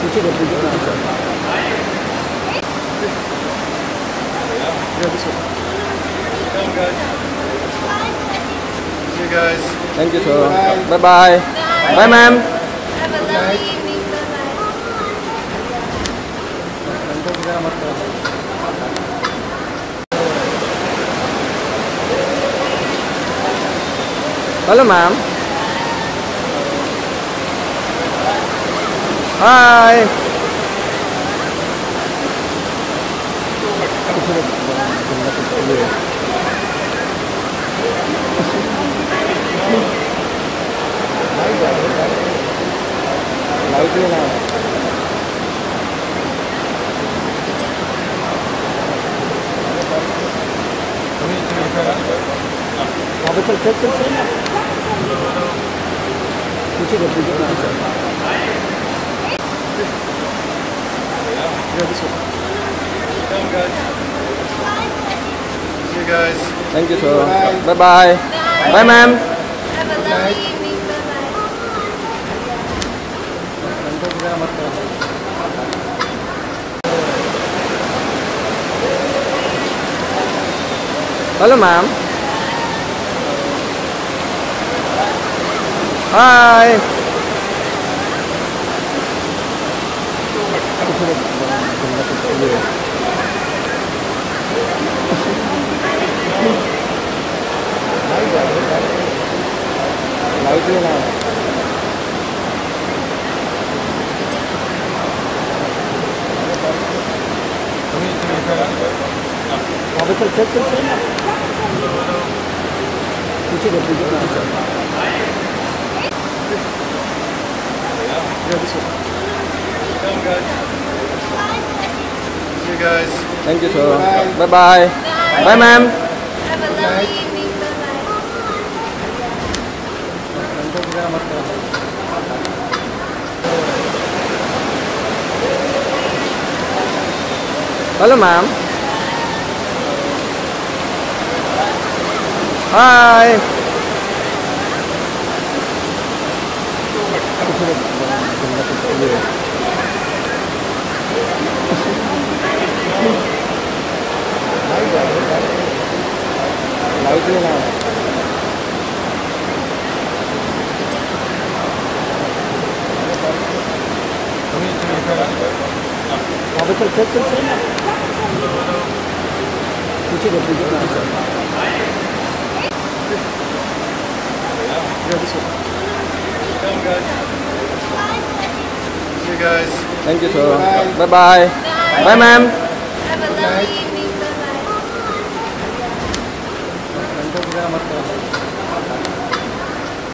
पीछे See you guys. Thank you sir. Bye bye. Bye ma'am. Have a lovely evening. Bye-bye. Hello ma'am. Hai. Lấy chưa nào? Abi çek çek çek. Bu çek bu çek. See you guys. Thank you sir. Bye bye. Bye ma'am. Have a lovely evening. Bye-bye. Hello ma'am. Hi. Lại kia you guys. Thank you sir. Bye bye. Bye ma'am. Have a lovely evening. Bye-bye. Hello ma'am. Hi. lấy cái này Nó với chân chết chân chết Tôi chưa được bình tĩnh rồi Here, this one. Come, guys. See you guys. Thank you, sir. Bye-bye. Bye, ma'am. era bacana.